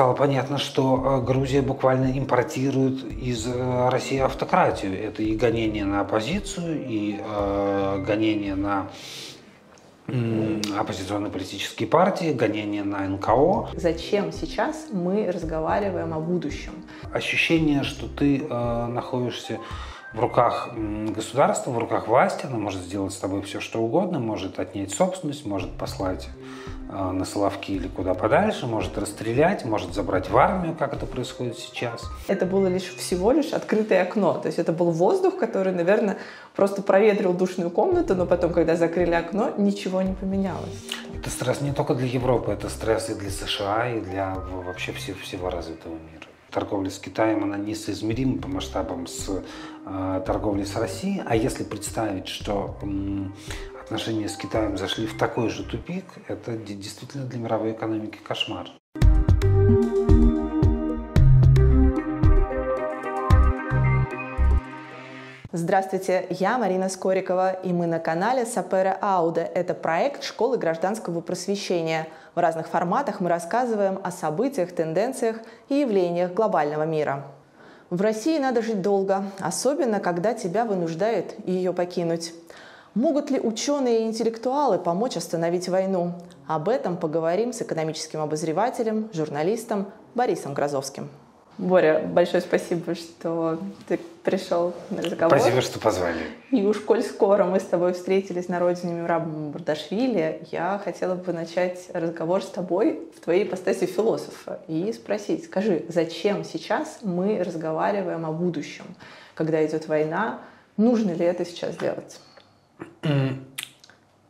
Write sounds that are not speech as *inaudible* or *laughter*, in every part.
стало понятно, что Грузия буквально импортирует из России автократию. Это и гонение на оппозицию, и э, гонение на оппозиционные политические партии, гонения на НКО. Зачем сейчас мы разговариваем о будущем? Ощущение, что ты э, находишься в руках государства, в руках власти, она может сделать с тобой все, что угодно, может отнять собственность, может послать э, на Соловки или куда подальше, может расстрелять, может забрать в армию, как это происходит сейчас. Это было лишь всего лишь открытое окно, то есть это был воздух, который, наверное, просто проветрил душную комнату, но потом, когда закрыли окно, ничего не поменялось. Это стресс не только для Европы, это стресс и для США, и для вообще всего, всего развитого мира торговля с Китаем, она несоизмерима по масштабам с э, торговлей с Россией. А если представить, что отношения с Китаем зашли в такой же тупик, это действительно для мировой экономики кошмар. Здравствуйте, я Марина Скорикова, и мы на канале Сапера Ауде. Это проект школы гражданского просвещения. В разных форматах мы рассказываем о событиях, тенденциях и явлениях глобального мира. В России надо жить долго, особенно когда тебя вынуждают ее покинуть. Могут ли ученые и интеллектуалы помочь остановить войну? Об этом поговорим с экономическим обозревателем, журналистом Борисом Грозовским. Боря, большое спасибо, что ты пришел на разговор. Спасибо, что позвали. И уж коль скоро мы с тобой встретились на родине Мираба Бардашвили, я хотела бы начать разговор с тобой в твоей ипостаси философа и спросить, скажи, зачем сейчас мы разговариваем о будущем, когда идет война, нужно ли это сейчас делать?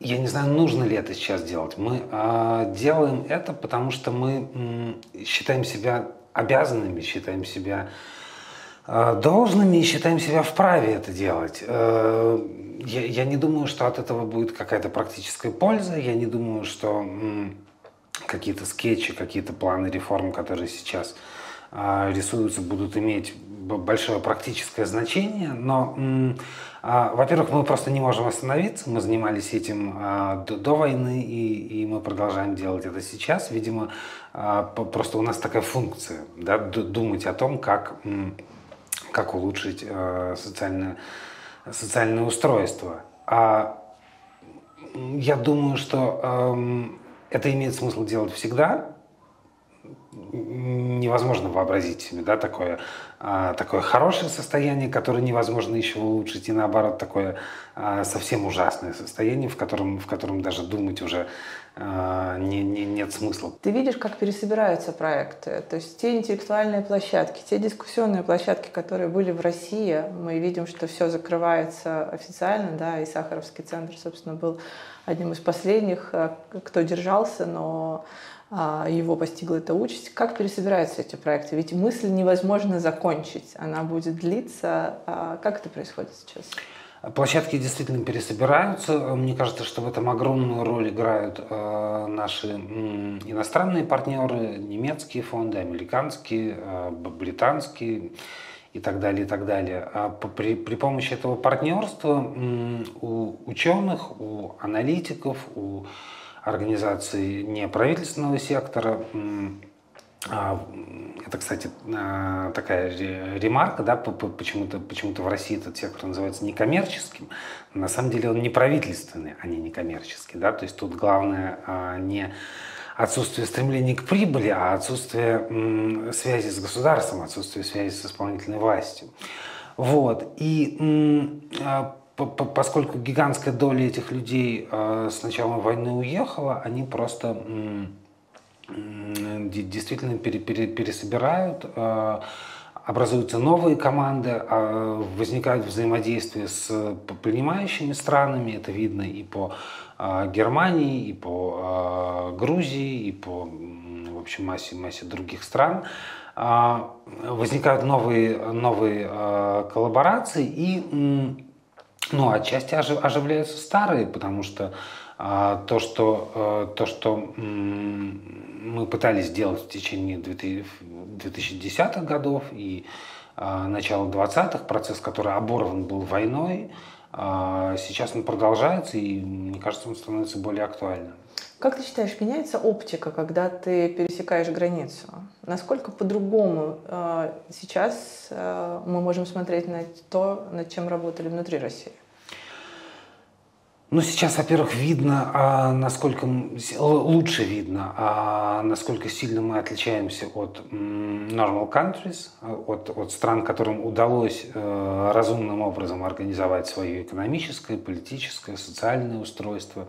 Я не знаю, нужно ли это сейчас делать. Мы э, делаем это, потому что мы э, считаем себя обязанными, считаем себя э, должными и считаем себя вправе это делать. Э, я, я не думаю, что от этого будет какая-то практическая польза. Я не думаю, что какие-то скетчи, какие-то планы реформ, которые сейчас э, рисуются, будут иметь большое практическое значение. Но во-первых, мы просто не можем остановиться. Мы занимались этим а, до, войны, и, мы продолжаем делать это сейчас. Видимо, а, просто у нас такая функция, да, думать о том, как, как улучшить социальное, социальное устройство. А я думаю, что это имеет смысл делать всегда, невозможно вообразить себе да, такое, а, такое хорошее состояние, которое невозможно еще улучшить, и наоборот такое а, совсем ужасное состояние, в котором, в котором даже думать уже а, не, не, нет смысла. Ты видишь, как пересобираются проекты. То есть те интеллектуальные площадки, те дискуссионные площадки, которые были в России, мы видим, что все закрывается официально, да, и Сахаровский центр, собственно, был одним из последних, кто держался, но его постигла эта участь. Как пересобираются эти проекты? Ведь мысль невозможно закончить, она будет длиться. А как это происходит сейчас? Площадки действительно пересобираются. Мне кажется, что в этом огромную роль играют э, наши иностранные партнеры, немецкие фонды, американские, британские и так далее, и так далее. А при, при помощи этого партнерства у ученых, у аналитиков, у организаций неправительственного сектора. А, это, кстати, а, такая ремарка, да, почему-то почему в России этот сектор называется некоммерческим. На самом деле он неправительственный, а не некоммерческий. Да? То есть тут главное а, не отсутствие стремления к прибыли, а отсутствие связи с государством, отсутствие связи с исполнительной властью. Вот. И поскольку гигантская доля этих людей э, с началом войны уехала, они просто действительно пересобирают, э, образуются новые команды, а, возникают взаимодействия с принимающими странами, это видно и по Германии, и по Грузии, и по в общем, массе, массе других стран. А, возникают новые, новые коллаборации, и ну, отчасти оживляются старые, потому что а, то, что, а, то, что мы пытались сделать в течение 2010-х годов и а, начала 20-х, процесс, который оборван был войной, сейчас он продолжается, и мне кажется, он становится более актуальным. Как ты считаешь, меняется оптика, когда ты пересекаешь границу? Насколько по-другому э, сейчас э, мы можем смотреть на то, над чем работали внутри России? Ну, сейчас, во-первых, видно, а насколько лучше видно, а насколько сильно мы отличаемся от normal countries, от, от стран, которым удалось э, разумным образом организовать свое экономическое, политическое, социальное устройство.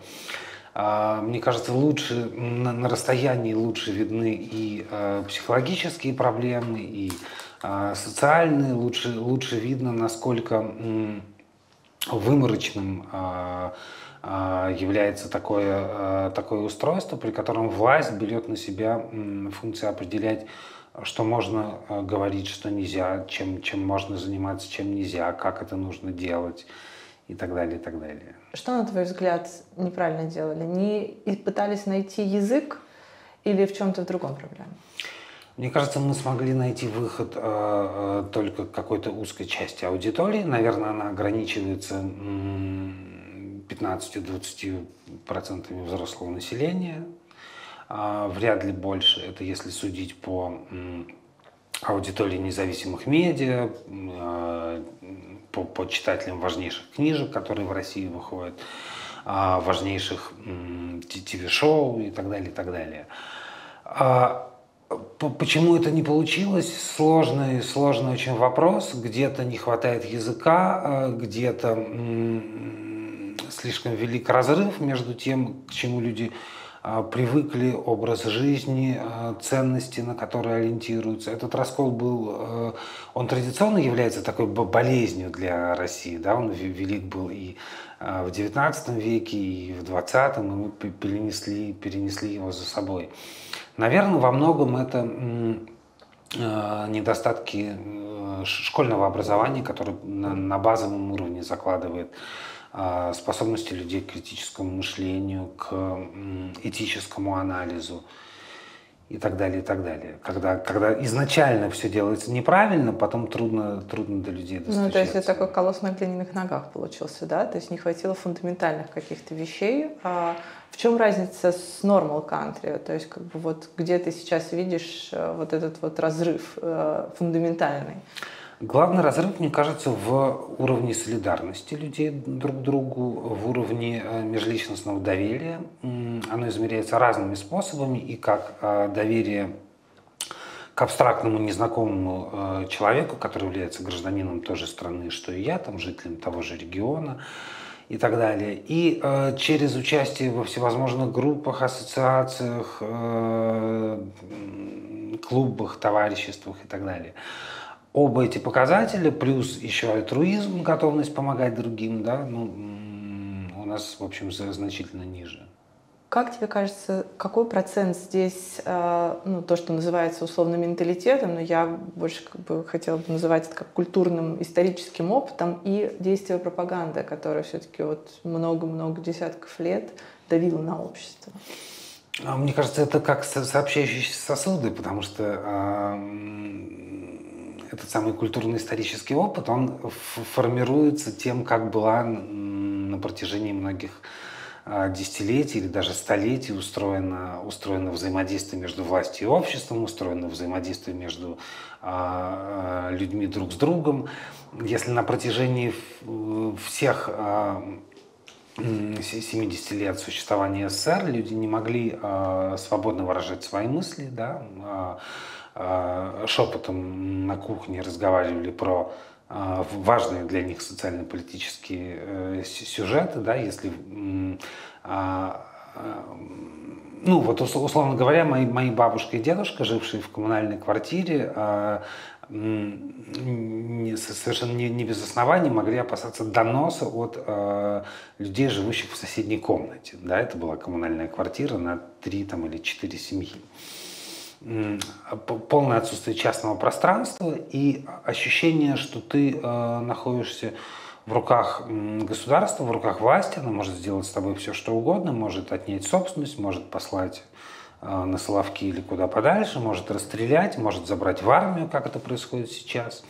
А, мне кажется, лучше на, на расстоянии лучше видны и э, психологические проблемы, и э, социальные. Лучше, лучше видно, насколько выморочным э, является такое, такое устройство, при котором власть берет на себя функцию определять, что можно говорить, что нельзя, чем, чем можно заниматься, чем нельзя, как это нужно делать и так далее, и так далее. Что, на твой взгляд, неправильно делали? Не пытались найти язык или в чем-то в другом проблеме? Мне кажется, мы смогли найти выход э, э, только какой-то узкой части аудитории. Наверное, она ограничивается 15-20% взрослого населения. Э, вряд ли больше. Это если судить по э, аудитории независимых медиа, э, по, по читателям важнейших книжек, которые в России выходят, а, важнейших ТВ-шоу и так далее, и так далее. Почему это не получилось? Сложный, сложный очень вопрос. Где-то не хватает языка, а, где-то слишком велик разрыв между тем, к чему люди а, привыкли, образ жизни, а, ценности, на которые ориентируются. Этот раскол был, он традиционно является такой болезнью для России, да, он велик был и в XIX веке, и в XX, и мы перенесли, перенесли его за собой. Наверное, во многом это недостатки школьного образования, которое на базовом уровне закладывает а, способности людей к критическому мышлению, к этическому анализу и так далее, и так далее. Когда, когда изначально все делается неправильно, потом трудно, трудно до людей достучаться. Ну, то есть это такой колосс на глиняных ногах получился, да? То есть не хватило фундаментальных каких-то вещей. А в чем разница с normal country? То есть как бы вот где ты сейчас видишь э, вот этот вот разрыв э, фундаментальный? Главный разрыв, мне кажется, в уровне солидарности людей друг к другу, в уровне э, межличностного доверия. Оно измеряется разными способами, и как доверие к абстрактному незнакомому человеку, который является гражданином той же страны, что и я, там, жителем того же региона и так далее. И э, через участие во всевозможных группах, ассоциациях, э, клубах, товариществах и так далее – оба эти показателя, плюс еще альтруизм, готовность помогать другим, да, ну, у нас, в общем, значительно ниже. Как тебе кажется, какой процент здесь, э, ну, то, что называется условно менталитетом, но я больше как бы хотела бы называть это как культурным, историческим опытом и действие пропаганды, которая все-таки вот много-много десятков лет давила на общество? А, мне кажется, это как сообщающиеся сосуды, потому что этот самый культурно-исторический опыт, он формируется тем, как была на протяжении многих а, десятилетий или даже столетий устроено, устроено взаимодействие между властью и обществом, устроено взаимодействие между а, а, людьми друг с другом. Если на протяжении всех 70 лет существования СССР люди не могли свободно выражать свои мысли, да, Э, шепотом на кухне разговаривали про э, важные для них социально-политические э, сюжеты, да, если а, ну вот условно говоря, мои, мои бабушка и дедушка, жившие в коммунальной квартире, совершенно не, не без оснований могли опасаться доноса от людей, живущих в соседней комнате. Да, это была коммунальная квартира на три там, или четыре семьи полное отсутствие частного пространства и ощущение, что ты э, находишься в руках государства, в руках власти, она может сделать с тобой все, что угодно, может отнять собственность, может послать на Соловки или куда подальше, может расстрелять, может забрать в армию, как это происходит сейчас.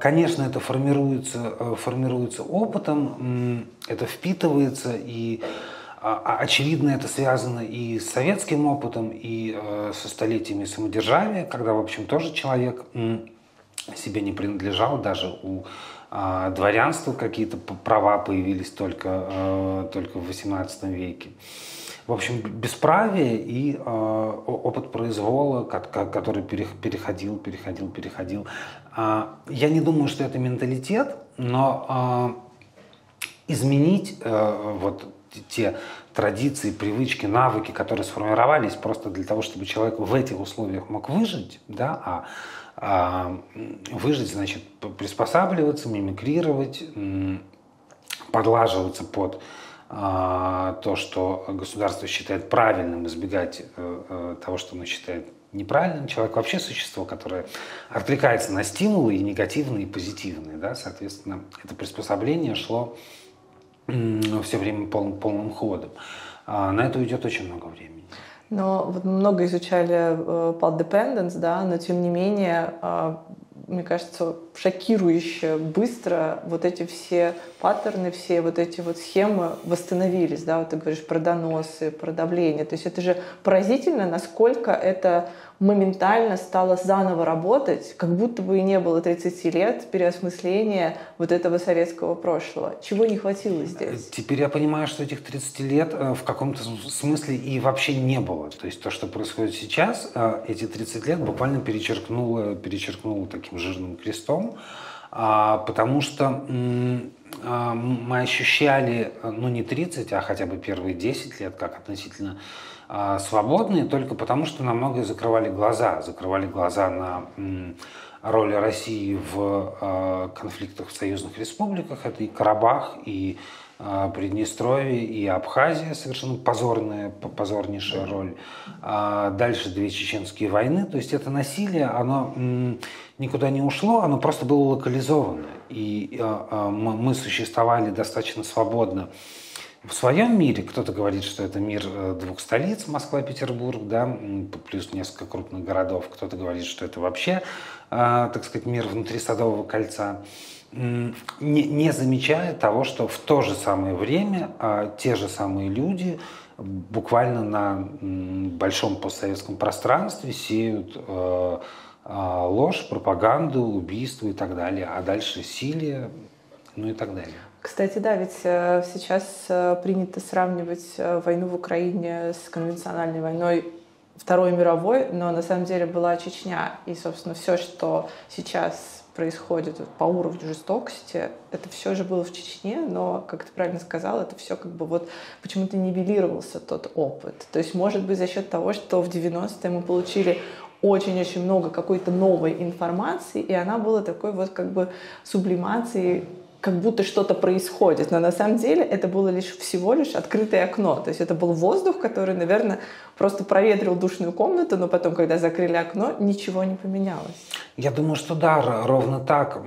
Конечно, это формируется, формируется опытом, это впитывается и а, а, очевидно, это связано и с советским опытом, и э, со столетиями самодержавия, когда, в общем, тоже человек себе не принадлежал, даже у а, дворянства какие-то права появились только, э, только в XVIII веке. В общем, бесправие и э, опыт произвола, который переходил, переходил, переходил. Я не думаю, что это менталитет, но изменить вот те традиции, привычки, навыки, которые сформировались просто для того, чтобы человек в этих условиях мог выжить, да, а, а выжить значит приспосабливаться, мимикрировать, подлаживаться под а, то, что государство считает правильным, избегать а, того, что оно считает неправильным. Человек вообще существо, которое откликается на стимулы и негативные, и позитивные. Да? Соответственно, это приспособление шло все время пол, полным ходом. А на это уйдет очень много времени. Но вот мы много изучали э, Pulp Dependence, да, но тем не менее, э, мне кажется, шокирующе быстро вот эти все паттерны, все вот эти вот схемы восстановились, да, вот ты говоришь про доносы, про давление. То есть это же поразительно, насколько это моментально стало заново работать, как будто бы и не было 30 лет переосмысления вот этого советского прошлого. Чего не хватило здесь? Теперь я понимаю, что этих 30 лет э, в каком-то смысле и вообще не было. То есть то, что происходит сейчас, э, эти 30 лет буквально перечеркнуло, перечеркнуло таким жирным крестом, а, потому что а, мы ощущали, э, ну не 30, а хотя бы первые 10 лет, как относительно свободные только потому, что на многое закрывали глаза. Закрывали глаза на роль России в а, конфликтах в союзных республиках. Это и Карабах, и а, Приднестровье, и Абхазия, совершенно позорная, позорнейшая роль. Дальше две чеченские войны. То есть это насилие, оно никуда не ушло, оно просто было локализовано. И мы существовали достаточно свободно в своем мире кто-то говорит, что это мир э, двух столиц, Москва, Петербург, да, плюс несколько крупных городов. Кто-то говорит, что это вообще, э, так сказать, мир внутри Садового кольца. Не, не замечая того, что в то же самое время а, те же самые люди буквально на большом постсоветском пространстве сеют э, ложь, пропаганду, убийство и так далее, а дальше силе, ну и так далее. Кстати, да, ведь э, сейчас э, принято сравнивать э, войну в Украине с конвенциональной войной Второй мировой, но на самом деле была Чечня. И, собственно, все, что сейчас происходит по уровню жестокости, это все же было в Чечне, но, как ты правильно сказал, это все как бы вот почему-то нивелировался тот опыт. То есть, может быть, за счет того, что в 90-е мы получили очень-очень много какой-то новой информации, и она была такой вот как бы сублимацией как будто что-то происходит, но на самом деле это было лишь всего лишь открытое окно, то есть это был воздух, который, наверное, просто проветрил душную комнату, но потом, когда закрыли окно, ничего не поменялось. Я думаю, что да, ровно так.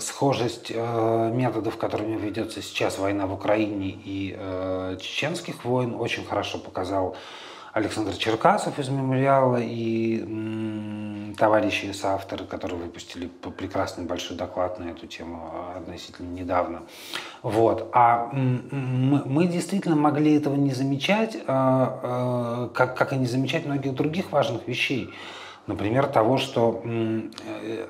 Схожесть э, методов, которыми ведется сейчас война в Украине и э, чеченских войн, очень хорошо показал Александр Черкасов из «Мемориала» и товарищи соавторы, которые выпустили прекрасный большой доклад на эту тему а, относительно недавно. Вот. А мы, действительно могли этого не замечать, а, а, как, как и не замечать многих других важных вещей. Например, того, что э,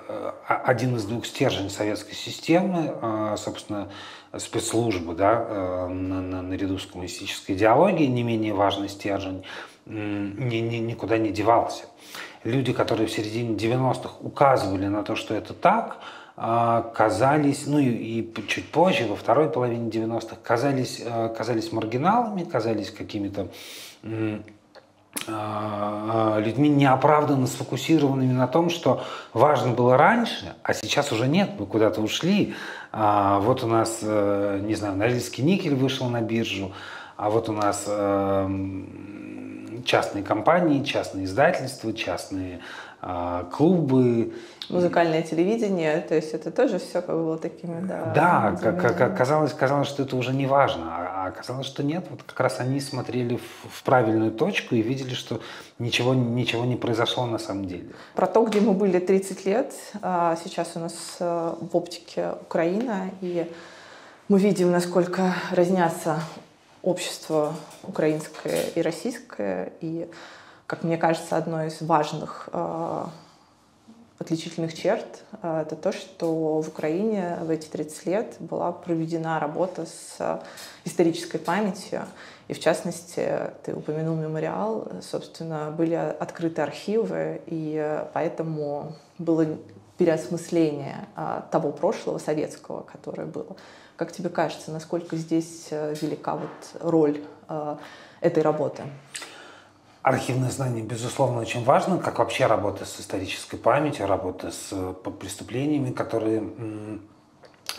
один из двух стержней советской системы, собственно, спецслужбы, да, э, наряду с коммунистической идеологией, не менее важный стержень, ни, ни, никуда не девался. Люди, которые в середине 90-х указывали на то, что это так, а, казались, ну и, и чуть позже, во второй половине 90-х, казались, а, казались маргиналами, казались какими-то а, людьми неоправданно сфокусированными на том, что важно было раньше, а сейчас уже нет, мы куда-то ушли. Вот у нас, э, не знаю, Норильский никель вышел на биржу, а вот у нас частные компании, частные издательства, частные а, клубы. Музыкальное телевидение, то есть это тоже все как бы было такими, да. Да, как, как, казалось, казалось, что это уже не важно, а оказалось, что нет. Вот как раз они смотрели в, в правильную точку и видели, что ничего, ничего не произошло на самом деле. Про то, где мы были 30 лет, а, сейчас у нас э, в оптике Украина, и мы видим, насколько разнятся общество украинское и российское, и как мне кажется, одной из важных э, отличительных черт э, это то, что в Украине в эти 30 лет была проведена работа с исторической памятью. И в частности, ты упомянул мемориал, собственно, были открыты архивы, и поэтому было переосмысление э, того прошлого советского, которое было. Как тебе кажется, насколько здесь велика вот роль этой работы? Архивное знание, безусловно, очень важно, как вообще работа с исторической памятью, работа с э, преступлениями, которые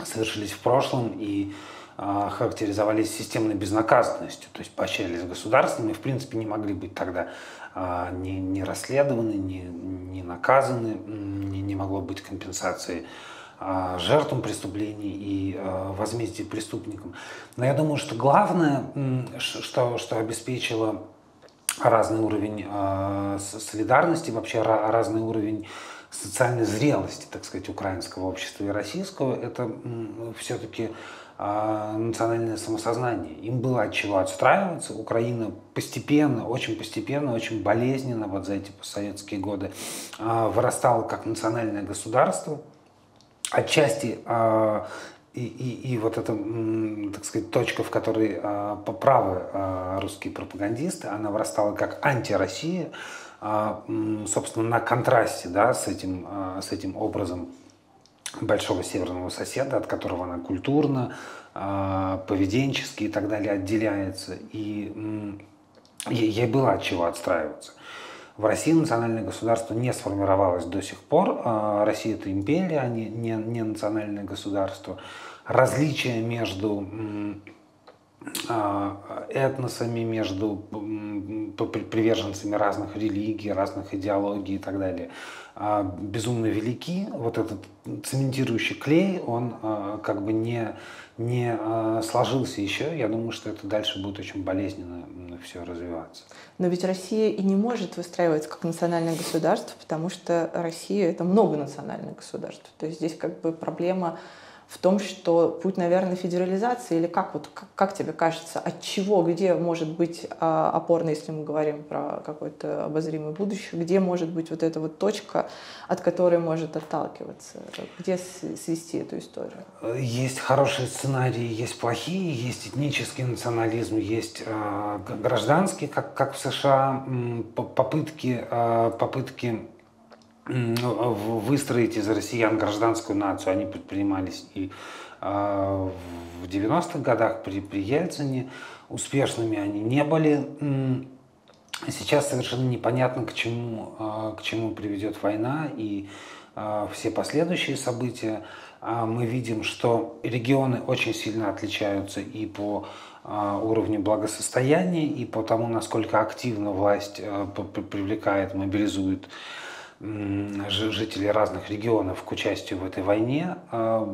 совершились в прошлом и а, характеризовались системной безнаказанностью, то есть поощрялись государством и, в принципе, не могли быть тогда а, не, не расследованы, не, не наказаны, не, не могло быть компенсации жертвам преступлений и возмездия преступникам. Но я думаю, что главное, что, что обеспечило разный уровень э, солидарности, вообще разный уровень социальной зрелости, так сказать, украинского общества и российского, это все-таки национальное самосознание. Им было от чего отстраиваться. Украина постепенно, очень постепенно, очень болезненно вот за эти постсоветские годы вырастала как национальное государство. Отчасти э, и, и, и вот эта, так сказать, точка, в которой а, правы а, русские пропагандисты, она вырастала как антироссия, а, собственно, на контрасте да, с, этим, а, с этим образом большого северного соседа, от которого она культурно, а, поведенчески и так далее отделяется. И ей было от чего отстраиваться. В России национальное государство не сформировалось до сих пор. А, Россия это империя, а не, не, не национальное государство. Различия между а, этносами, между приверженцами разных религий, разных идеологий и так далее, безумно велики. Вот этот цементирующий клей, он как бы не, не сложился еще. Я думаю, что это дальше будет очень болезненно все развиваться. Но ведь Россия и не может выстраиваться как национальное государство, потому что Россия — это многонациональное государство. То есть здесь как бы проблема в том, что путь, наверное, федерализации, или как, вот, как, как тебе кажется, от чего, где может быть а, опорно, если мы говорим про какое-то обозримое будущее, где может быть вот эта вот точка, от которой может отталкиваться, где свести эту историю? Есть хорошие сценарии, есть плохие, есть этнический национализм, есть э, гражданский, как, как в США, попытки, э, попытки выстроить из россиян гражданскую нацию, они предпринимались и а, в 90-х годах при, при Ельцине. Успешными они не были. Сейчас совершенно непонятно, к чему, а, к чему приведет война и а, все последующие события. Мы видим, что регионы очень сильно отличаются и по уровню благосостояния, и по тому, насколько активно власть привлекает, мобилизует жителей разных регионов к участию в этой войне, а,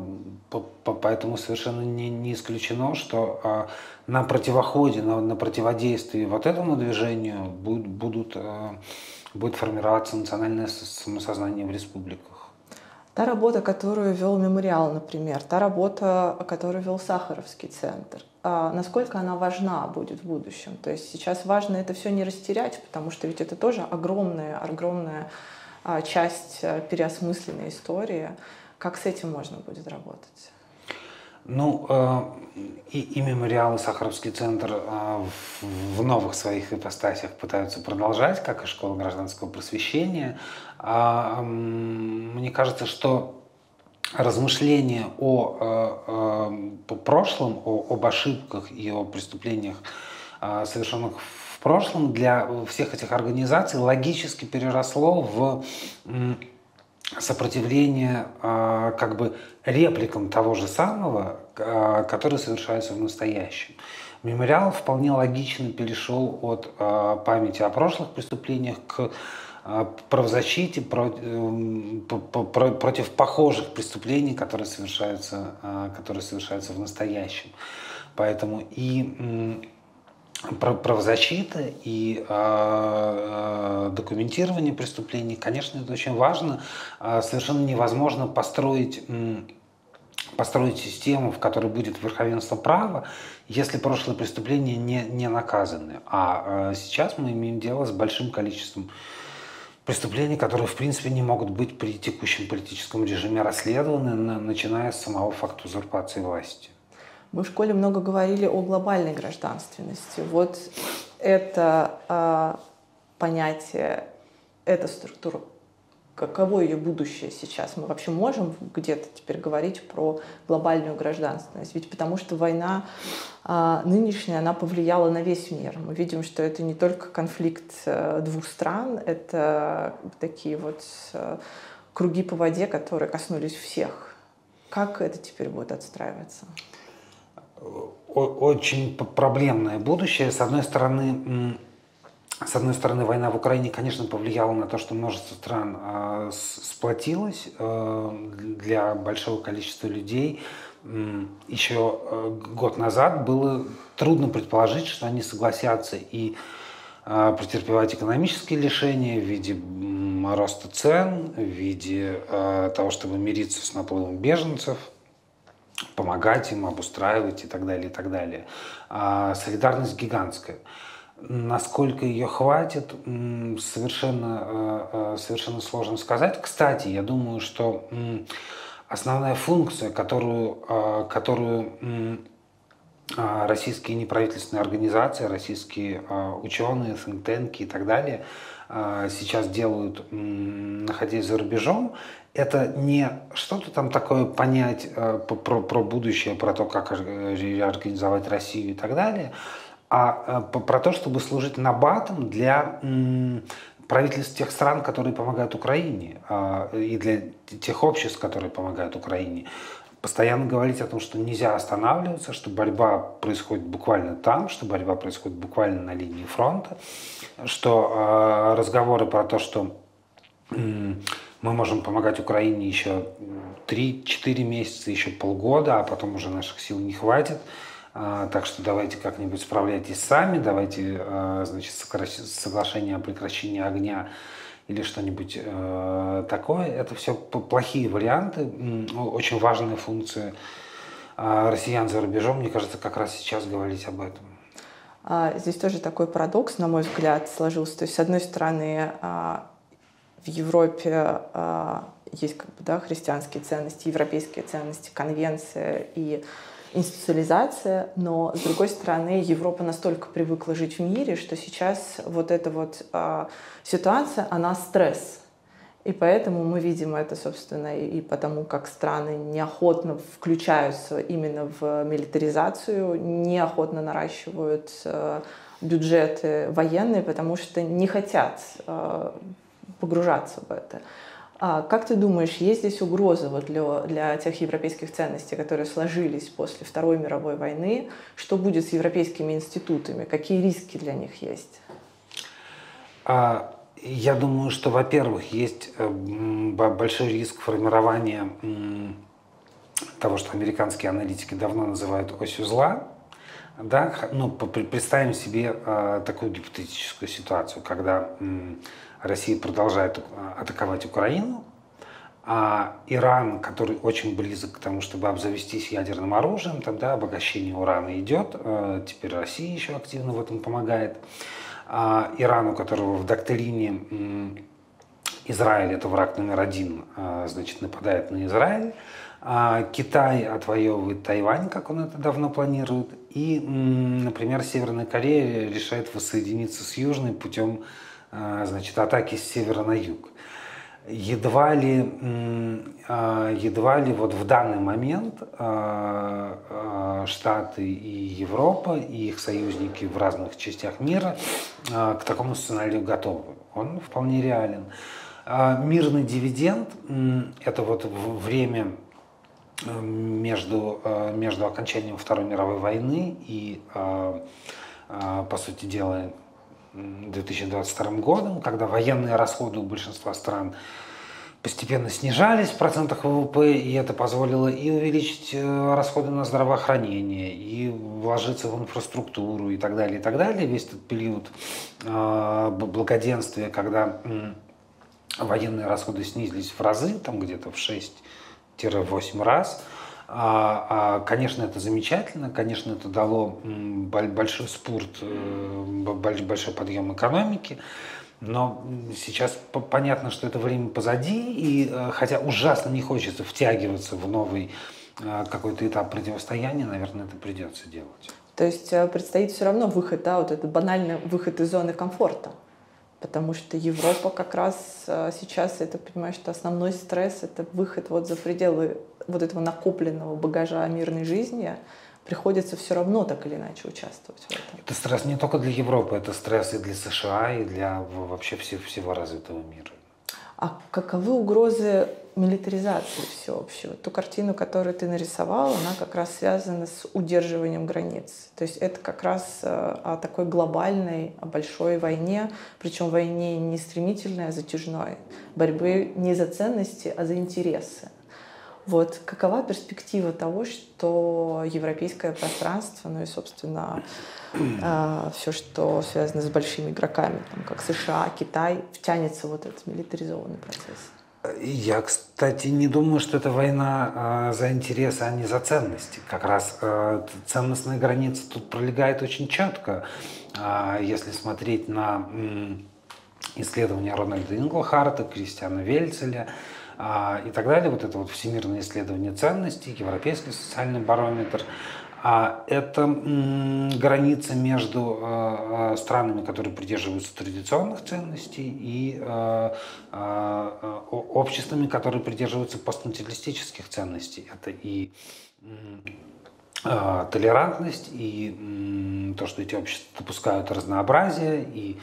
поэтому совершенно не, исключено, что а, на противоходе, на, противодействии вот этому движению будут, а, будет формироваться национальное самосознание в республиках. Та работа, которую вел мемориал, например, та работа, которую вел Сахаровский центр, насколько она важна будет в будущем? То есть сейчас важно это все не растерять, потому что ведь это тоже огромная, огромная часть э, переосмысленной истории. Как с этим можно будет работать? Ну, э, и, и мемориал, Сахаровский центр э, в новых своих ипостасях пытаются продолжать, как и школа гражданского просвещения. А, мне кажется, что размышления о прошлом, о, об ошибках и о преступлениях, совершенных в прошлом для всех этих организаций логически переросло в сопротивление а, как бы репликам того же самого, а, который совершается в настоящем. Мемориал вполне логично перешел от э, памяти о прошлых преступлениях к правозащите э, про, против похожих преступлений, которые совершаются, которые совершаются в настоящем. Поэтому и правозащита и э, документирование преступлений, конечно, это очень важно. Э, совершенно невозможно построить построить систему, в которой будет верховенство права, если прошлые преступления не, не наказаны. А сейчас мы имеем дело с большим количеством преступлений, которые, в принципе, не могут быть при текущем политическом режиме расследованы, начиная с самого факта узурпации власти. Мы в школе много говорили о глобальной гражданственности. Вот это э, понятие, эта структура, каково ее будущее сейчас? Мы вообще можем где-то теперь говорить про глобальную гражданственность? Ведь потому что война э, нынешняя, она повлияла на весь мир. Мы видим, что это не только конфликт э, двух стран, это такие вот э, круги по воде, которые коснулись всех. Как это теперь будет отстраиваться? Очень проблемное будущее. С одной стороны, с одной стороны, война в Украине, конечно, повлияла на то, что множество стран э, сплотилось для большого количества людей. Еще э, год назад было трудно предположить, что они согласятся и э, претерпевать экономические лишения в виде роста цен, в виде э, того, чтобы мириться с наплывом беженцев – помогать им, обустраивать и так далее, и так далее. А солидарность гигантская. Насколько ее хватит, совершенно, э, э, совершенно сложно сказать. Кстати, я думаю, что основная функция, которую, э, которую российские неправительственные организации, российские ученые, синтенки и так далее сейчас делают, находясь за рубежом, это не что-то там такое понять э, про, про будущее, про то, как организовать Россию и так далее, а э, про то, чтобы служить набатом для м, правительств тех стран, которые помогают Украине, э, и для тех обществ, которые помогают Украине. Постоянно говорить о том, что нельзя останавливаться, что борьба происходит буквально там, что борьба происходит буквально на линии фронта, что э, разговоры про то, что мы можем помогать Украине еще 3-4 месяца, еще полгода, а потом уже наших сил не хватит. А, так что давайте как-нибудь справляйтесь сами, давайте а, значит, соглашение о прекращении огня или что-нибудь э, такое. Это все плохие варианты, очень важная функция а, россиян за рубежом. Мне кажется, как раз сейчас говорить об этом. Здесь тоже такой парадокс, на мой взгляд, сложился. То есть, с одной стороны, в Европе э, есть как бы, да, христианские ценности, европейские ценности, конвенция и институциализация, но с другой стороны Европа настолько привыкла жить в мире, что сейчас вот эта вот э, ситуация, она стресс. И поэтому мы видим это, собственно, и потому, как страны неохотно включаются именно в милитаризацию, неохотно наращивают э, бюджеты военные, потому что не хотят э, погружаться в это. А как ты думаешь, есть здесь угроза вот для, для тех европейских ценностей, которые сложились после Второй мировой войны? Что будет с европейскими институтами? Какие риски для них есть? А, я думаю, что, во-первых, есть э, большой риск формирования того, что американские аналитики давно называют осью зла. Да? Ну, представим себе э, такую гипотетическую ситуацию, когда Россия продолжает э, атаковать Украину, а Иран, который очень близок к тому, чтобы обзавестись ядерным оружием, тогда обогащение урана идет, э, теперь Россия еще активно в этом помогает. А Иран, у которого в доктрине Израиль это враг номер один, э, значит, нападает на Израиль. А Китай отвоевывает Тайвань, как он это давно планирует. И, например, Северная Корея решает воссоединиться с Южной путем а, значит, атаки с севера на юг. Едва ли, а, едва ли вот в данный момент а, Штаты и Европа, и их союзники в разных частях мира к такому сценарию готовы. Он вполне реален. Мирный дивиденд – это вот время между, между окончанием Второй мировой войны и, по сути дела, 2022 годом, когда военные расходы у большинства стран постепенно снижались в процентах ВВП, и это позволило и увеличить э, расходы на здравоохранение, и вложиться в инфраструктуру и так далее, и так далее. Весь этот период э, благоденствия, когда военные расходы снизились в разы, там где-то в 6-8 раз. А, а, конечно, это замечательно, конечно, это дало большой спорт, э, большой подъем экономики. Но сейчас понятно, что это время позади, и э, хотя ужасно не хочется втягиваться в новый э, какой-то этап противостояния, наверное, это придется делать. То есть предстоит все равно выход, да, вот этот банальный выход из зоны комфорта. Потому что Европа как раз сейчас, это понимаешь, что основной стресс — это выход вот за пределы вот этого накопленного багажа мирной жизни, приходится все равно так или иначе участвовать в этом. Это стресс не только для Европы, это стресс и для США, и для вообще всего, всего развитого мира. А каковы угрозы милитаризации всеобщего? Ту картину, которую ты нарисовал, она как раз связана с удерживанием границ. То есть это как раз э, о такой глобальной, о большой войне, причем войне не стремительной, а затяжной. Борьбы не за ценности, а за интересы. Вот какова перспектива того, что европейское пространство, ну и, собственно, э, все, что связано с большими игроками, там, как США, Китай, втянется вот этот милитаризованный процесс? Я, кстати, не думаю, что это война э, за интересы, а не за ценности. Как раз э, ценностная граница тут пролегает очень четко. Э, если смотреть на э, исследования Рональда Инглхарта, Кристиана Вельцеля, а, и так далее. Вот это вот всемирное исследование ценностей, европейский социальный барометр. А это граница между а, странами, которые придерживаются традиционных ценностей, и обществами, которые придерживаются постматериалистических ценностей. Это и толерантность, и то, что эти общества допускают разнообразие, и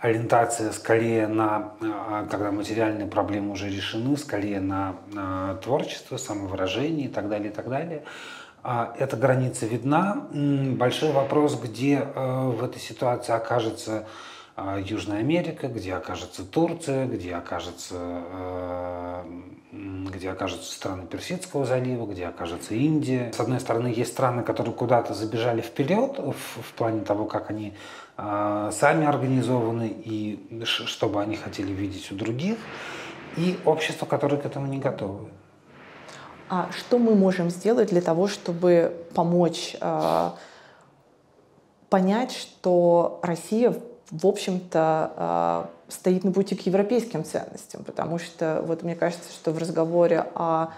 ориентация скорее на, а, когда материальные проблемы уже решены, скорее на, на творчество, самовыражение и так далее, и так далее. А, эта граница видна. Большой вопрос, где а, в этой ситуации окажется Южная Америка, где окажется Турция, где окажется, где окажутся страны Персидского залива, где окажется Индия. С одной стороны, есть страны, которые куда-то забежали вперед в, в плане того, как они а, сами организованы и что бы они хотели видеть у других, и общество, которое к этому не готовы. А что мы можем сделать для того, чтобы помочь э, понять, что Россия, в общем-то, э, стоит на пути к европейским ценностям? Потому что, вот мне кажется, что в разговоре о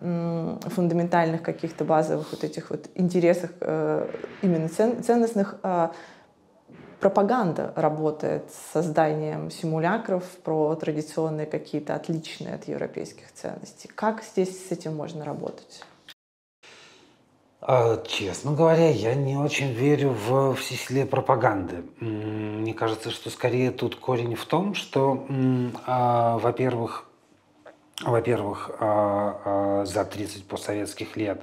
фундаментальных каких-то базовых вот этих вот интересах э, именно цен, ценностных э, пропаганда работает с созданием симулякров про традиционные какие-то отличные от европейских ценностей. Как здесь с этим можно работать? А, честно говоря, я не очень верю в всесилие пропаганды. Мне кажется, что скорее тут корень в том, что, а, во-первых, во-первых, а, за 30 постсоветских лет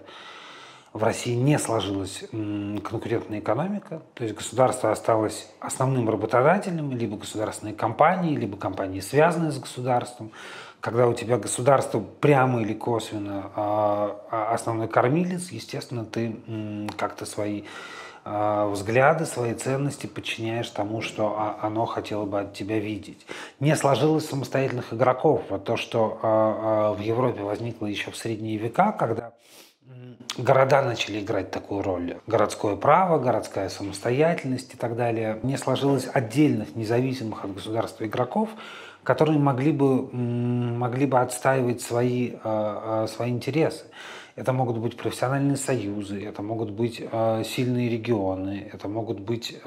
в России не сложилась конкурентная экономика, то есть государство осталось основным работодателем, либо государственные компании, либо компании, связанные с государством. Когда у тебя государство прямо или косвенно а, а основной кормилец, естественно, ты как-то свои а, взгляды, свои ценности подчиняешь тому, что оно хотело бы от тебя видеть. Не сложилось самостоятельных игроков. Вот то, что в Европе возникло еще в средние века, когда Города начали играть такую роль. Городское право, городская самостоятельность и так далее. Не сложилось отдельных, независимых от государства игроков, которые могли бы, могли бы отстаивать свои, а, а, свои интересы. Это могут быть профессиональные союзы, это могут быть э, сильные регионы, это могут быть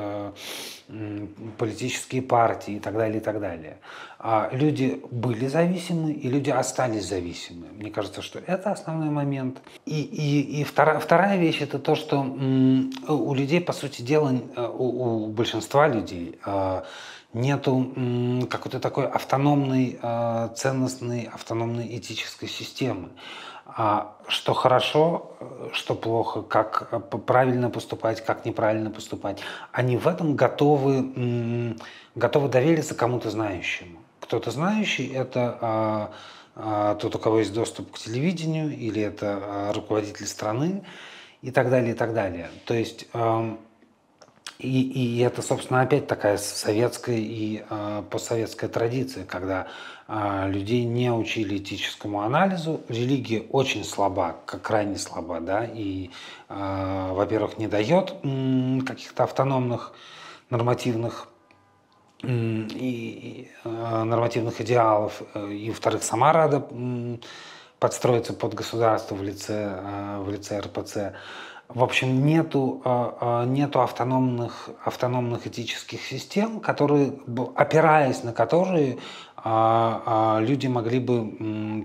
политические партии и так далее, и так далее. А люди были зависимы, и люди остались зависимы. Мне кажется, что это основной момент. И, и, и вторая, вторая вещь – это то, что у людей, по сути дела, у, у большинства людей нету какой-то такой автономной, э, ценностной, автономной этической системы. А что хорошо, что плохо, как правильно поступать, как неправильно поступать. Они в этом готовы, готовы довериться кому-то знающему. Кто-то знающий – это а, а, тот, у кого есть доступ к телевидению, или это руководитель страны, и так далее, и так далее. То есть и, и это, собственно, опять такая советская и э, постсоветская традиция, когда э, людей не учили этическому анализу. Религия очень слаба, как крайне слаба, да, и, э, во-первых, не дает э, каких-то автономных нормативных и, нормативных идеалов, и, во-вторых, сама рада подстроиться под государство в лице, в лице РПЦ. В общем, нету, а, а, нету автономных, автономных этических систем, которые, опираясь на которые а, люди могли бы,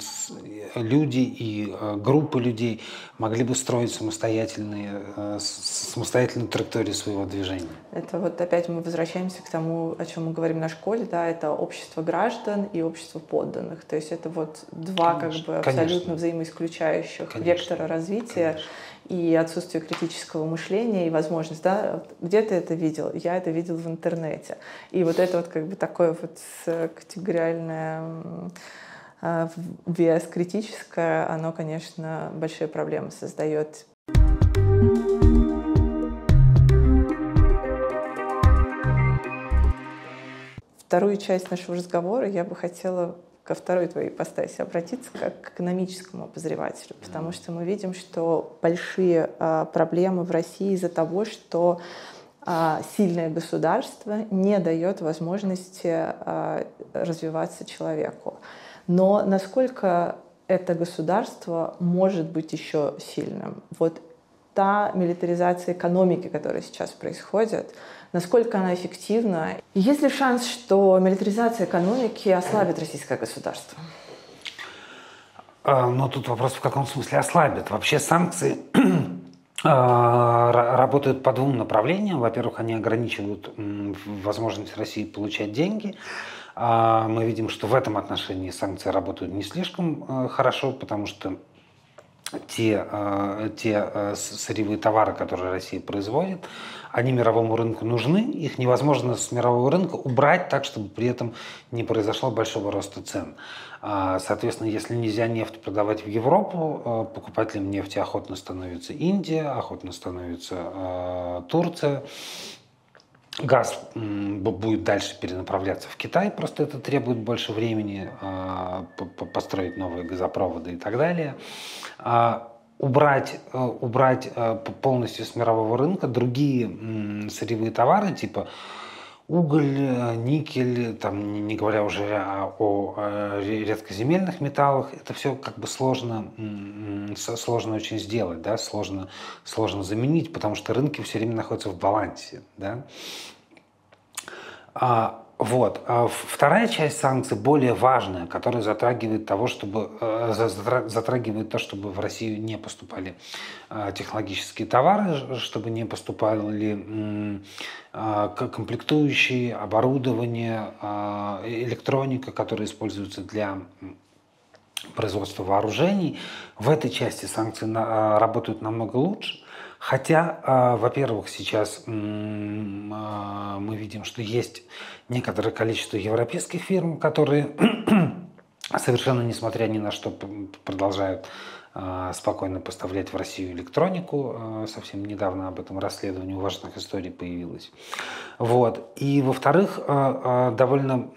люди и группы людей могли бы строить самостоятельные, самостоятельную траекторию своего движения. Это вот опять мы возвращаемся к тому, о чем мы говорим на школе, да, это общество граждан и общество подданных. То есть это вот два конечно, как бы абсолютно конечно. взаимоисключающих конечно, вектора развития. Конечно и отсутствие критического мышления и возможность, да, где ты это видел? Я это видел в интернете. И вот это вот как бы такое вот категориальное а, вес критическое, оно, конечно, большие проблемы создает. Вторую часть нашего разговора я бы хотела ко второй твоей ипостаси обратиться как к экономическому обозревателю, потому что мы видим, что большие а, проблемы в России из-за того, что а, сильное государство не дает возможности а, развиваться человеку. Но насколько это государство может быть еще сильным? Вот та милитаризация экономики, которая сейчас происходит, насколько она эффективна. есть ли шанс, что милитаризация экономики ослабит российское государство? А, Но тут вопрос в каком смысле ослабит. Вообще санкции *clears throat* а, работают по двум направлениям. Во-первых, они ограничивают возможность России получать деньги. А, мы видим, что в этом отношении санкции работают не слишком хорошо, потому что те, те сырьевые товары, которые Россия производит, они мировому рынку нужны, их невозможно с мирового рынка убрать так, чтобы при этом не произошло большого роста цен. А, соответственно, если нельзя нефть продавать в Европу, а, покупателем нефти охотно становится Индия, охотно становится Турция. Газ будет дальше перенаправляться в Китай, просто это требует больше времени построить новые газопроводы и так далее. Убрать, э, убрать э, полностью с мирового рынка другие сырьевые товары, типа уголь, э, никель, там, не говоря уже о редкоземельных металлах, это все как бы сложно, сложно очень сделать, да, сложно, сложно заменить, потому что рынки все время находятся в балансе. Да. А вот. А вторая часть санкций более важная, которая затрагивает того, чтобы э, затрагивает то, чтобы в Россию не поступали э, технологические товары, чтобы не поступали э, комплектующие, оборудование, электроника, которая используется для производства вооружений. В этой части санкции работают намного лучше. Хотя, а, во-первых, сейчас а, мы видим, что есть некоторое количество европейских фирм, которые *clears throat* совершенно несмотря ни на что продолжают спокойно поставлять в Россию электронику. А, совсем недавно об этом расследовании важных историй появилось. Вот. И, во-вторых, а, довольно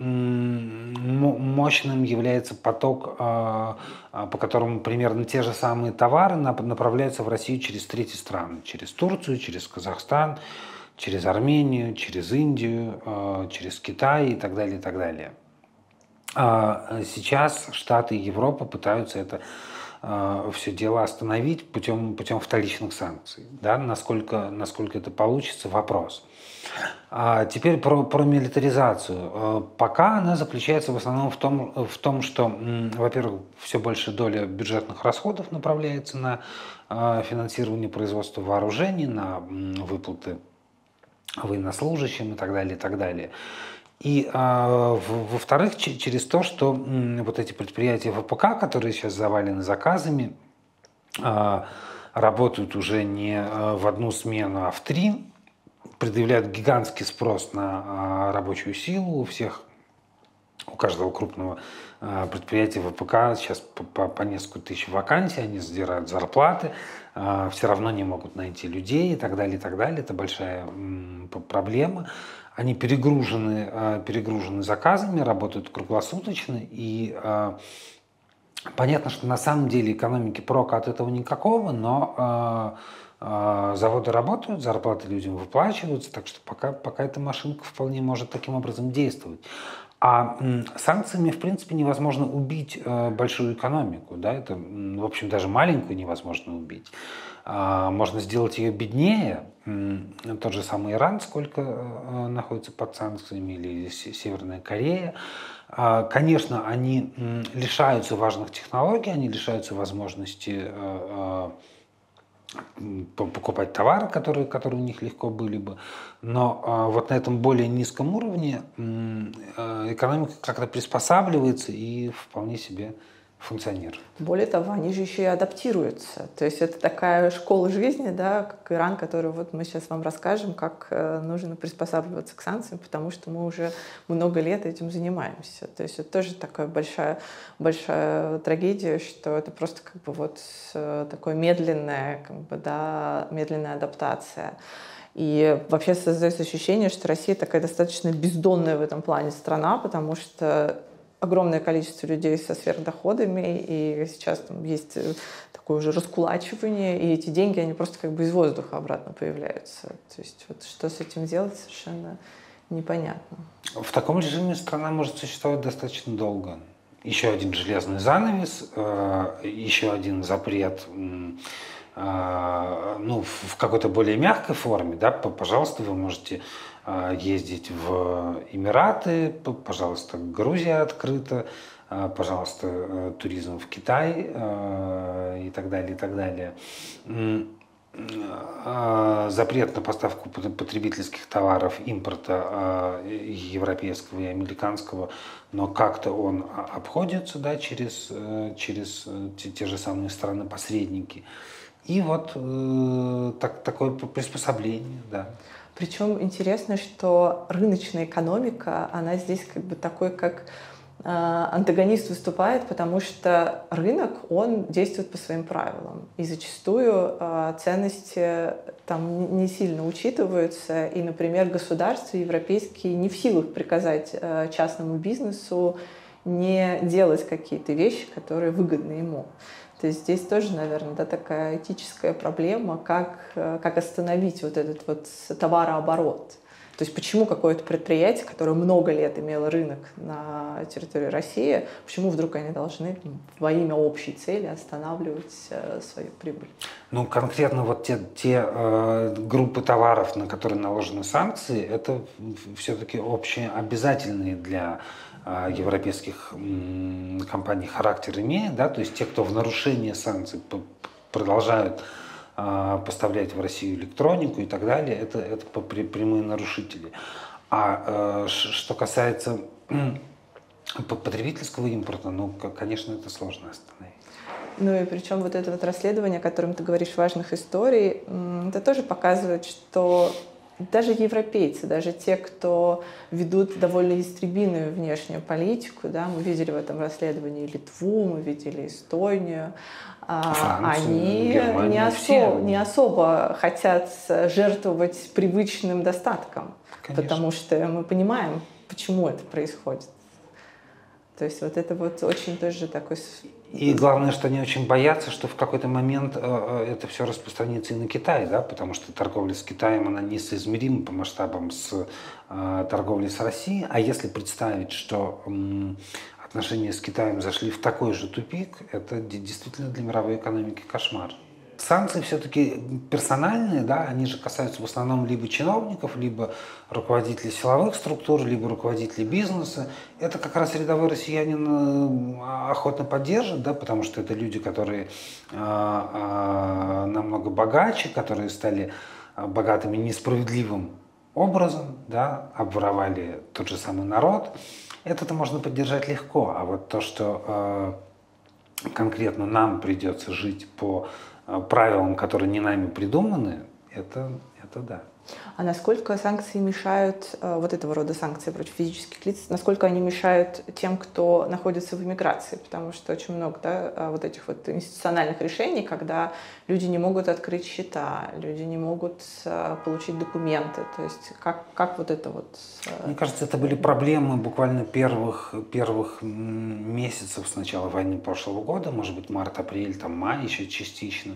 мощным является поток, по которому примерно те же самые товары направляются в Россию через третьи страны. Через Турцию, через Казахстан, через Армению, через Индию, через Китай и так далее, и так далее. Сейчас Штаты и Европа пытаются это все дело остановить путем, путем вторичных санкций. Да? Насколько, насколько это получится, вопрос. А теперь про, про милитаризацию. Э, пока она заключается в основном в том, в том что, во-первых, все больше доля бюджетных расходов направляется на э, финансирование производства вооружений, на выплаты военнослужащим и так далее, и так далее. И, во-вторых, через то, что вот эти предприятия ВПК, которые сейчас завалены заказами, работают уже не в одну смену, а в три, предъявляют гигантский спрос на рабочую силу у всех у каждого крупного а, предприятия ВПК сейчас по, несколько тысяч вакансий, они задирают зарплаты, а, все равно не могут найти людей и так далее, и так далее. Это большая проблема. Они перегружены, а, перегружены заказами, работают круглосуточно, и понятно, что на самом деле экономики прока от этого никакого, но заводы работают, зарплаты людям выплачиваются, так что пока, пока эта машинка вполне может таким образом действовать. А санкциями, в принципе, невозможно убить э, большую экономику. Да? Это, в общем, даже маленькую невозможно убить. А, можно сделать ее беднее. Тот же самый Иран, сколько э, находится под санкциями, или Северная Корея. А, конечно, они лишаются важных технологий, они лишаются возможности э, покупать товары, которые, которые у них легко были бы. Но а, вот на этом более низком уровне а, экономика как-то приспосабливается и вполне себе функционирует. Более того, они же еще и адаптируются. То есть это такая школа жизни, да, как Иран, который вот мы сейчас вам расскажем, как э, нужно приспосабливаться к санкциям, потому что мы уже много лет этим занимаемся. То есть это тоже такая большая, большая трагедия, что это просто как бы вот э, такое медленная, как бы, да, медленная адаптация. И вообще создается ощущение, что Россия такая достаточно бездонная в этом плане страна, потому что огромное количество людей со сверхдоходами, и сейчас там есть э, такое уже раскулачивание, и эти деньги, они просто как бы из воздуха обратно появляются. То есть вот что с этим делать, совершенно непонятно. В таком режиме страна может существовать достаточно долго. Еще один железный занавес, э, еще один запрет э, ну, в какой-то более мягкой форме, да, пожалуйста, вы можете ездить в Эмираты, пожалуйста, Грузия открыта, а, пожалуйста, э, туризм в Китай а, и так далее, и так далее. Запрет на поставку потребительских товаров импорта европейского и американского, но как-то он обходится да, через, э, через э, те, те же самые страны-посредники. И вот э, так, такое приспособление, да. Причем интересно, что рыночная экономика, она здесь как бы такой, как а, антагонист выступает, потому что рынок, он действует по своим правилам. И зачастую а, ценности там не сильно учитываются. И, например, государства европейские не в силах приказать а, частному бизнесу не делать какие-то вещи, которые выгодны ему. То есть здесь тоже, наверное, да, такая этическая проблема, как, э, как остановить вот этот вот товарооборот. То есть почему какое-то предприятие, которое много лет имело рынок на территории России, почему вдруг они должны во имя общей цели останавливать э, свою прибыль? Ну, конкретно вот те, те э, группы товаров, на которые наложены санкции, это все-таки общие обязательные для европейских компаний характер имеет, да, то есть те, кто в нарушение санкций продолжают а, поставлять в Россию электронику и так далее, это, это прямые нарушители. А э, что касается потребительского импорта, ну, конечно, это сложно остановить. Ну и причем вот это вот расследование, о котором ты говоришь, важных историй, это тоже показывает, что даже европейцы, даже те, кто ведут довольно истребиную внешнюю политику, да, мы видели в этом расследовании Литву, мы видели Эстонию, а, Францию, они Германию, не, осо- не особо хотят жертвовать привычным достатком, Конечно. потому что мы понимаем, почему это происходит. То есть вот это вот очень тоже такой и главное, что они очень боятся, что в какой-то момент э, э, это все распространится и на Китай, да, потому что торговля с Китаем, она несоизмерима по масштабам с э, торговлей с Россией. А если представить, что отношения с Китаем зашли в такой же тупик, это действительно для мировой экономики кошмар санкции все-таки персональные, да, они же касаются в основном либо чиновников, либо руководителей силовых структур, либо руководителей бизнеса. Это как раз рядовой россиянин э, охотно поддержит, да, потому что это люди, которые а, а, намного богаче, которые стали богатыми несправедливым образом, да, обворовали тот же самый народ, это-то можно поддержать легко. А вот то, что э, конкретно нам придется жить по правилам, которые не нами придуманы, это, это да. А насколько санкции мешают, э, вот этого рода санкции против физических лиц, насколько они мешают тем, кто находится в эмиграции? Потому что очень много да, э, вот этих вот институциональных решений, когда люди не могут открыть счета, люди не могут э, получить документы. То есть как, как вот это вот... Мне кажется, это были проблемы буквально первых, первых месяцев с начала войны прошлого года, может быть, март, апрель, там, май еще частично.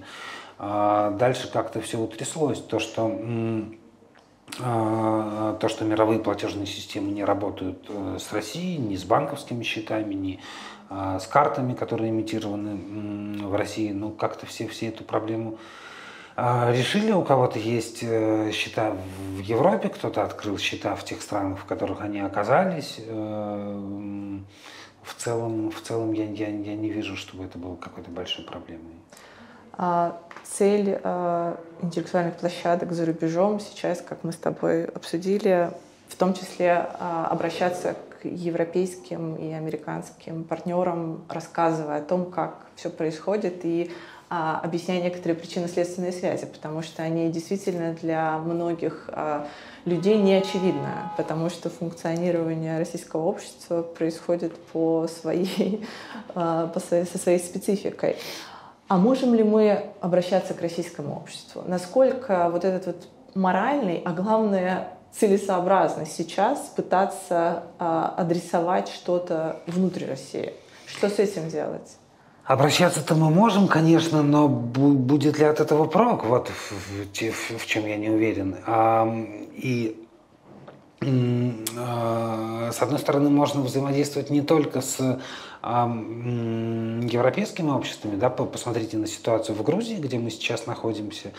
А дальше как-то все утряслось. То, что то, что мировые платежные системы не работают э, с Россией, ни с банковскими счетами, ни а, с картами, которые имитированы в России, ну как-то все, все эту проблему а, решили. У кого-то есть э, счета в Европе, кто-то открыл счета в тех странах, в которых они оказались. Э, в целом, в целом я, я, я не вижу, чтобы это было какой-то большой проблемой. А цель а, интеллектуальных площадок за рубежом сейчас, как мы с тобой обсудили, в том числе а, обращаться к европейским и американским партнерам, рассказывая о том, как все происходит и объясняя некоторые причинно-следственные связи, потому что они действительно для многих людей не очевидны, потому что функционирование российского общества происходит по своей, *laughs* по своей, со своей спецификой. А можем ли мы обращаться к российскому обществу? Насколько вот этот вот моральный, а главное целесообразно сейчас пытаться а, адресовать что-то внутри России? Что с этим делать? Обращаться-то мы можем, конечно, но будет ли от этого прок? Вот в, в, в чем я не уверен. А, и а, с одной стороны, можно взаимодействовать не только с европейскими обществами, да, посмотрите на ситуацию в Грузии, где мы сейчас находимся,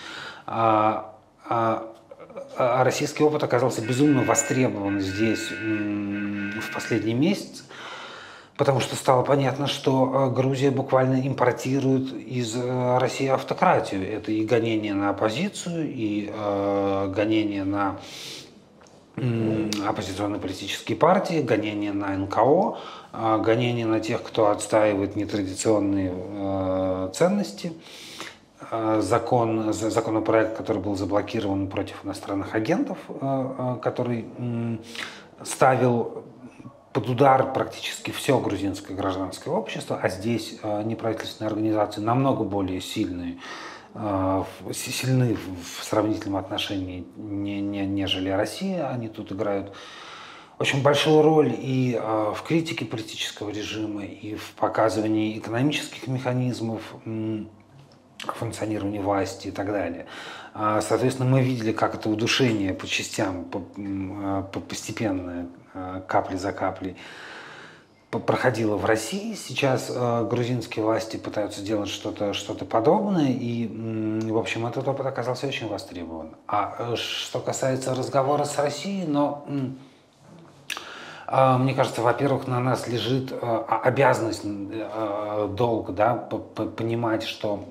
а, а, а российский опыт оказался безумно востребован здесь в последние месяцы, потому что стало понятно, что Грузия буквально импортирует из России автократию. Это и гонение на оппозицию, и гонение на оппозиционные политические партии, гонение на НКО, а, гонение на тех, кто отстаивает нетрадиционные э, ценности. А, закон, законопроект, который был заблокирован против иностранных агентов, который ставил под удар практически все грузинское гражданское общество, а здесь неправительственные организации намного более сильные, сильны в сравнительном отношении, нежели Россия. Они тут играют очень большую роль и э, в критике политического режима, и в показывании экономических механизмов функционирования власти и так далее. А, соответственно, мы видели, как это удушение по частям, по, по постепенно, капли за каплей, проходило в России. Сейчас грузинские власти пытаются делать что-то что подобное, и, в общем, этот опыт оказался очень востребован. А э, что касается разговора с Россией, но... А, мне кажется, во-первых, на нас лежит а, обязанность, э, долг, да, понимать, что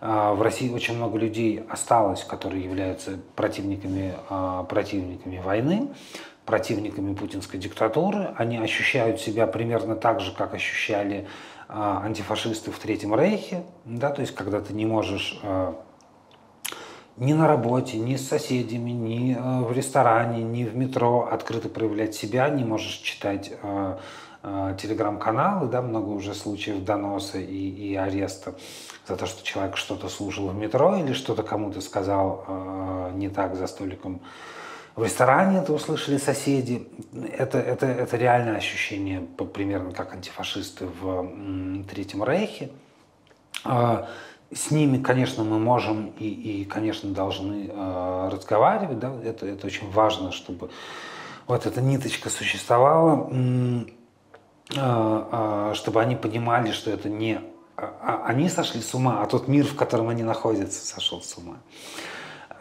а, в России очень много людей осталось, которые являются противниками, противниками войны, противниками путинской диктатуры. Они ощущают себя примерно так же, как ощущали антифашисты в Третьем Рейхе, да, то есть когда ты не можешь ни на работе, ни с соседями, ни э, в ресторане, ни в метро открыто проявлять себя, не можешь читать э, э, телеграм-каналы, да, много уже случаев доноса и, и ареста за то, что человек что-то слушал в метро или что-то кому-то сказал не так за столиком в ресторане, это услышали соседи. Это, это, это реальное ощущение, примерно как антифашисты в Третьем Рейхе. А, с ними, конечно, мы можем и, и конечно, должны э, разговаривать. Да? Это, это очень важно, чтобы вот эта ниточка существовала, э, э, чтобы они понимали, что это не а, они сошли с ума, а тот мир, в котором они находятся, сошел с ума.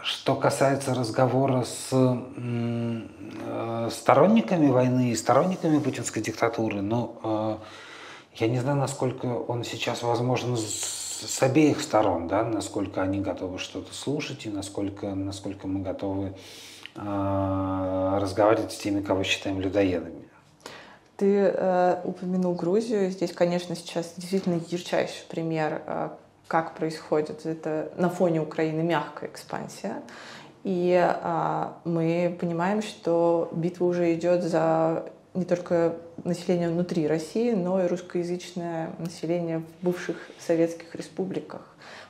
Что касается разговора с э, сторонниками войны и сторонниками путинской диктатуры, ну, э, я не знаю, насколько он сейчас возможен с обеих сторон, да, насколько они готовы что-то слушать и насколько, насколько мы готовы разговаривать с теми, кого считаем людоедами. Ты э, упомянул Грузию. Здесь, конечно, сейчас действительно ярчайший пример, э, как происходит это на фоне Украины мягкая экспансия. И э, мы понимаем, что битва уже идет за не только население внутри России, но и русскоязычное население в бывших советских республиках,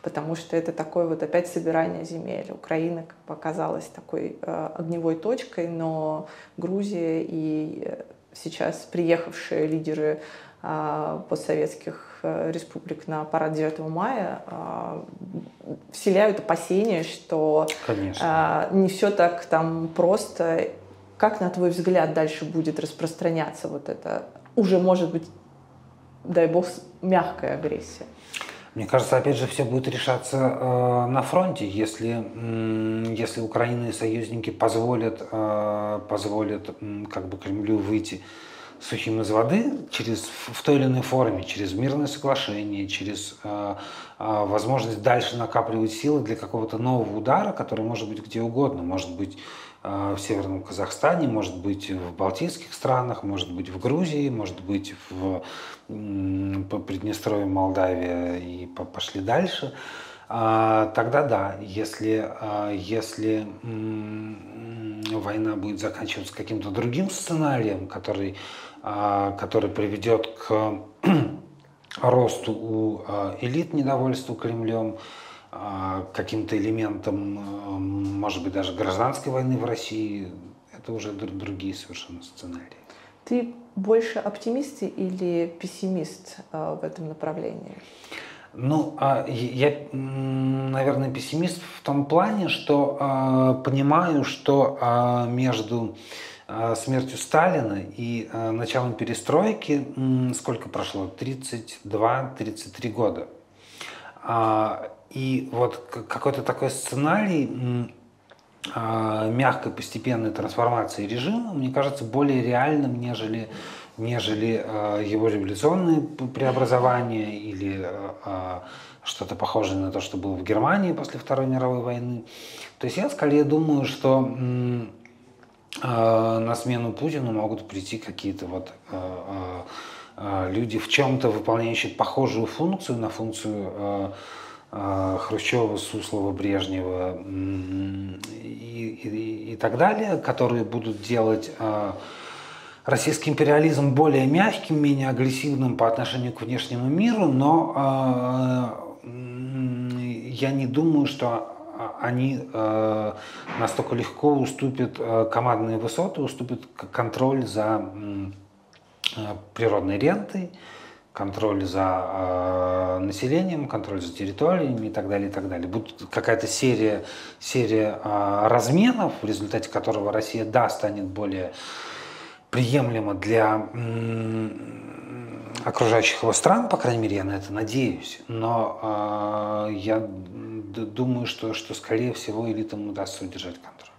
потому что это такое вот опять собирание земель. Украина показалась такой э, огневой точкой, но Грузия и э, сейчас приехавшие лидеры а, постсоветских э, республик на парад 9 мая а, вселяют опасения, что Конечно. А, не все так там просто. Как, на твой взгляд, дальше будет распространяться вот это, уже, может быть, дай бог, мягкая агрессия? Мне кажется, опять же, все будет решаться э, на фронте, если, э, если Украина и союзники позволят, э, позволят э, как бы Кремлю выйти сухим из воды через, в той или иной форме, через мирное соглашение, через э, э, возможность дальше накапливать силы для какого-то нового удара, который может быть где угодно, может быть в Северном Казахстане, может быть в Балтийских странах, может быть в Грузии, может быть в по Приднестровье, Молдавия и пошли дальше, а, тогда да, если, а, если война будет заканчиваться каким-то другим сценарием, который, а, который приведет к *clears throat* росту у элит недовольству Кремлем, каким-то элементом, может быть, даже гражданской войны в России, это уже другие совершенно сценарии. Ты больше оптимист или пессимист э, в этом направлении? Ну, а, я, наверное, пессимист в том плане, что а, понимаю, что а, между смертью Сталина и началом перестройки сколько прошло? 32-33 года. И вот какой-то такой сценарий мягкой постепенной трансформации режима, мне кажется, более реальным, нежели нежели э, его революционные преобразования или что-то похожее на то, что было в Германии после Второй мировой войны. То есть я скорее думаю, что на смену Путину могут прийти какие-то вот люди в чем-то выполняющие похожую функцию на функцию Хрущева, Суслова, Брежнева и, и, и так далее, которые будут делать российский империализм более мягким, менее агрессивным по отношению к внешнему миру, но я не думаю, что они э, настолько легко уступят э, командные высоты, уступят контроль за природной рентой, контроль за э, населением, контроль за территориями и так далее, и так далее. Будет какая-то серия, серия э, разменов, в результате которого Россия, да, станет более приемлемо для окружающих его стран, по крайней мере, я на это надеюсь. Но э, я думаю, что, что, скорее всего, элитам удастся удержать контроль.